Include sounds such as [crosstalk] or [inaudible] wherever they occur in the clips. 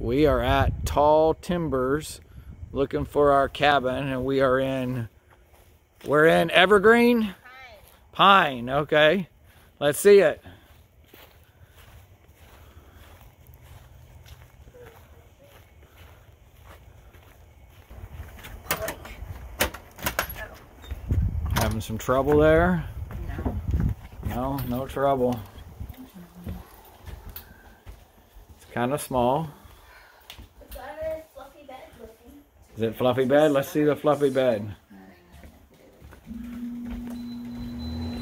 We are at Tall Timbers looking for our cabin and we are in we're in Evergreen Pine, Pine okay. Let's see it. Having some trouble there? No. No, no trouble. It's kind of small. Is it fluffy bed? Let's see the fluffy bed.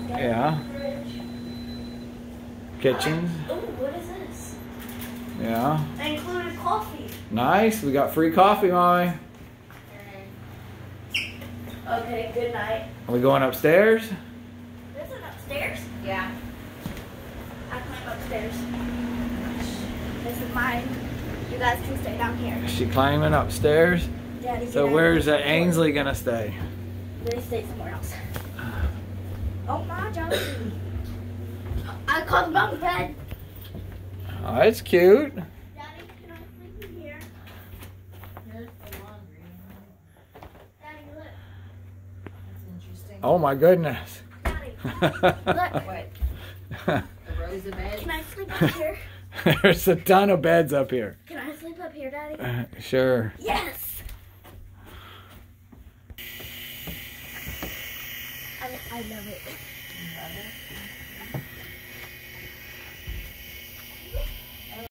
Yeah. Kitchen. Oh, what is this? Yeah. I included coffee. Nice. We got free coffee, Mommy. Okay, good night. Are we going upstairs? There's an upstairs. Yeah. I climb upstairs. This is mine. You guys can stay down here. Is she climbing upstairs? Daddy, So get out. where's uh, Ainsley gonna stay? They stay somewhere else. [sighs] Oh my Johnny. I called bunk bed. Oh, it's cute. Daddy, can I sleep in here? Here's the laundry. Daddy, look. That's interesting. Oh my goodness. Daddy, look. [laughs] What? [laughs] The rows of bed? Can I sleep up here? [laughs] There's a ton of beds up here. Can I sleep up here, Daddy? Uh, sure. Yes. I, I love it.